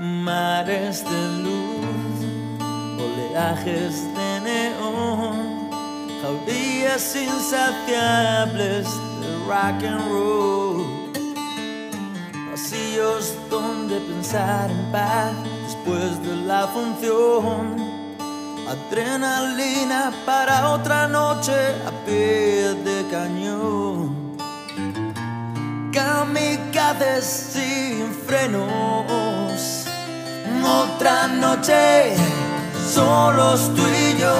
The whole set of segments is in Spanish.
mares de luz, oleajes de neón, jaurías insaciables de rock and roll, pasillos donde pensar en paz después de la función. Adrenalina para otra noche a pie de cañón kamikazes sin frenos. Otra noche, solos tú y yo.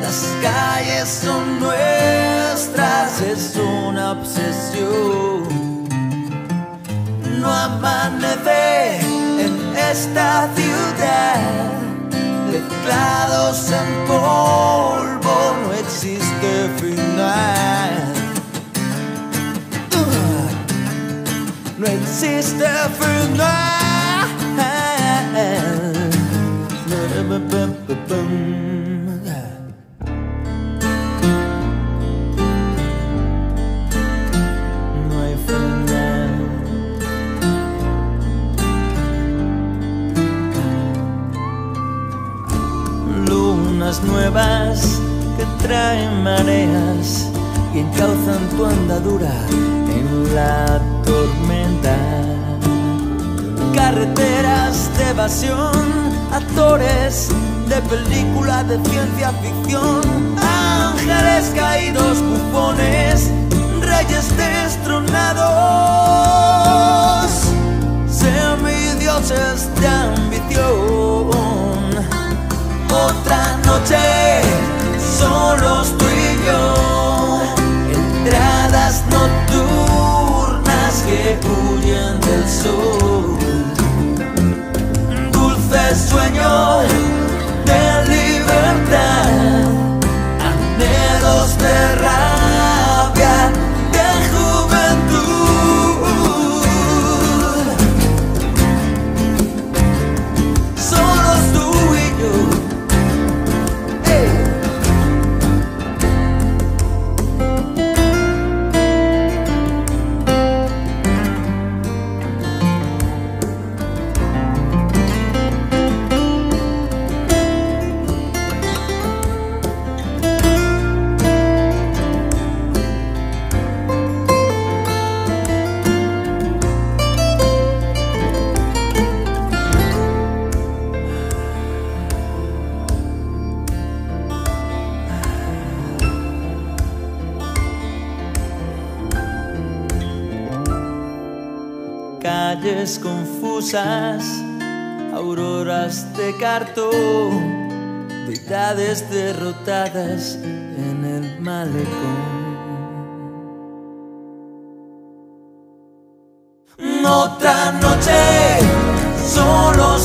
Las calles son nuestras, es una obsesión. No amanece en esta ciudad, mezclados en polvo, no existe final. no existe final. Nuevas que traen mareas y encauzan tu andadura en la tormenta. Carreteras de evasión, actores de película de ciencia ficción, ángeles caídos, bufones, reyes destronados, semidioses de ambición. Otra noche, solos tú y yo, entradas nocturnas que huyen del sol. Calles confusas, auroras de cartón, deidades derrotadas en el malecón. Otra noche, solo